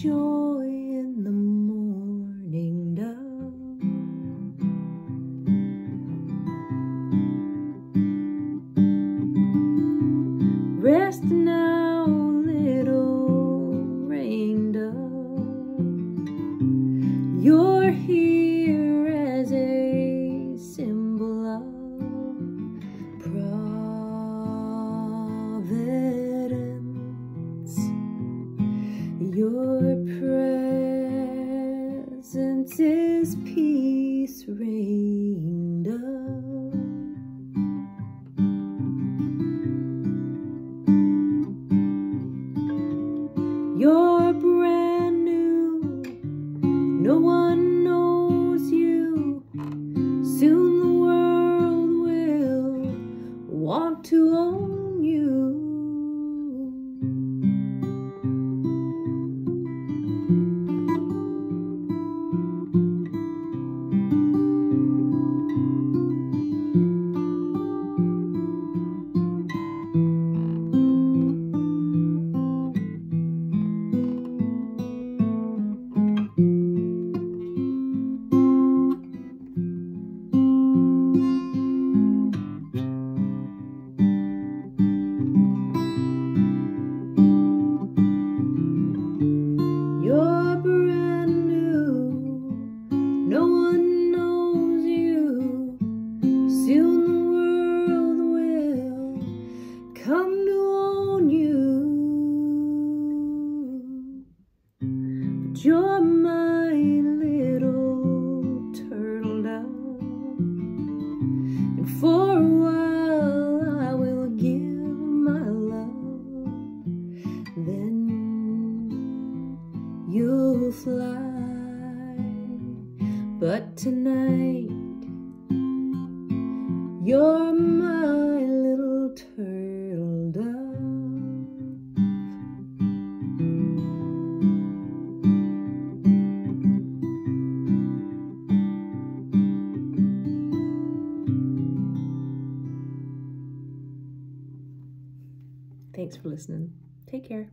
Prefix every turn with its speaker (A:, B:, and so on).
A: joy in the morning dove. Rest now, little rain dove. You're here is peace, rain dove. You're brand new, no one knows you. Soon the world will want to own you. No one knows you. Soon the world will come to own you. But you're my little turtle dove, and for a while I will give my love. Then you'll fly. But tonight, you're my little turtle dove. Thanks for listening. Take care.